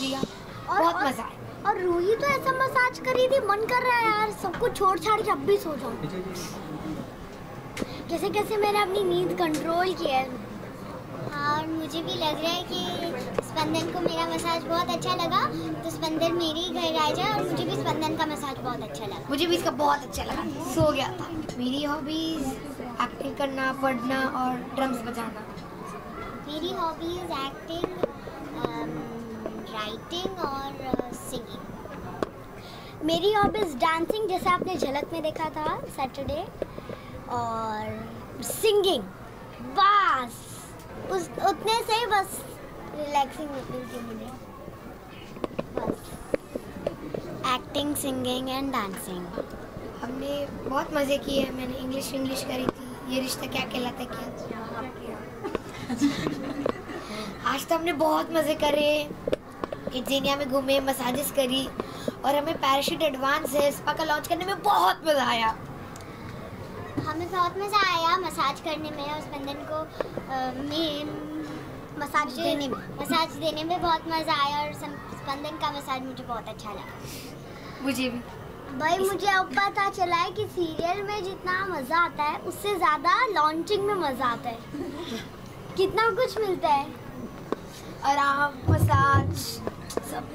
दिया और- बहुत और- मज़ा आया। और रूही तो ऐसा मसाज करी थी मन कर रहा है यार सब कुछ छोड़ छाड़ के अब भी सो जाऊँ कैसे कैसे मैंने अपनी नींद कंट्रोल किया है हाँ और मुझे भी लग रहा है कि स्पंदन को मेरा मसाज बहुत अच्छा लगा। तो स्पंदन मेरे ही घर आ जाए और मुझे भी स्पंदन का मसाज बहुत अच्छा लगा। मुझे भी इसका बहुत अच्छा लगा। सो गया था। मेरी हॉबीज एक्टिंग करना पढ़ना और ड्रम्स बजाना। मेरी हॉबीज एक्टिंग राइटिंग और सिंगिंग मेरी हॉबीज डांसिंग जैसे आपने झलक में देखा था सैटरडे और सिंगिंग बस उस उतने से ही बस रिलैक्सिंग मिलती मुझे बस। एक्टिंग सिंगिंग एंड डांसिंग हमने बहुत मज़े किए हैं मैंने इंग्लिश इंग्लिश करी थी ये रिश्ता क्या कहलाता किया? आज तो हमने बहुत मज़े करे। किडजेनिया में घूमे मसाजेस करी और हमें पैराशूट एडवांस है स्पा का लॉन्च करने में बहुत मज़ा आया। हमें बहुत मज़ा आया मसाज करने में और स्पंदन को मेन मसाज देने में। मसाज देने में बहुत मज़ा आया और स्पंदन का मसाज मुझे बहुत अच्छा लगा। मुझे भी। भाई मुझे अब पता चला है कि सीरियल में जितना मज़ा आता है उससे ज़्यादा लॉन्चिंग में मज़ा आता है। कितना कुछ मिलता है। आराम मसाज सब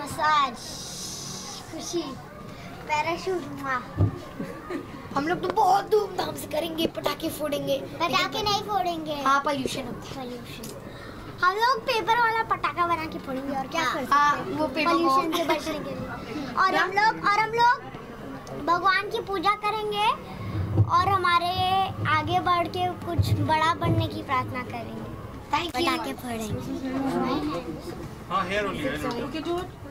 मसाज खुशी पैराशूट हाँ हम लोग तो बहुत धूमधाम से करेंगे पटाखे फोड़ेंगे। पटाखे नहीं फोड़ेंगे। हाँ पोल्यूशन होता पोल्यूशन हम लोग पेपर वाला पटाखा बना के फोड़ेंगे और क्या हाँ, कर हाँ, सकते हैं? वो पोल्यूशन से बचने के लिए। और हम लोग और हम लोग भगवान की पूजा करेंगे और हमारे आगे बढ़ के कुछ बड़ा बनने की प्रार्थना करेंगे। थैंक यू पटाखे फोड़ेंगे। हाँ हेयर ओनली हेयर ओनली